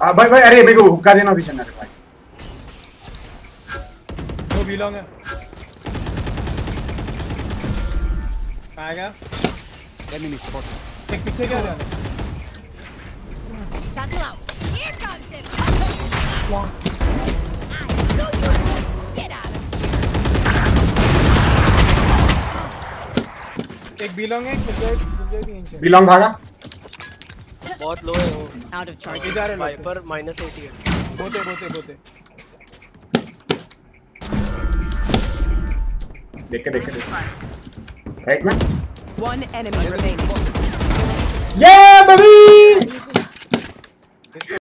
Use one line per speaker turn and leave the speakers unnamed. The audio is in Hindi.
आ, भाई भाई अरे मेरे को हुक्का देना भी चलना भाई
वो बिलोंग है आएगा
Enemy spotted.
एक पीछे क्या जाना
you. Get out of
एक बिलोंग है भी
बिलोंग भागा
बहुत लो है वो।
आउट ऑफ़ चार्ज
इधर है
वाइपर 80 है।
बोते बोते बोते।
देख के देख। के देख राइट में
One enemy remaining.
ये बेबी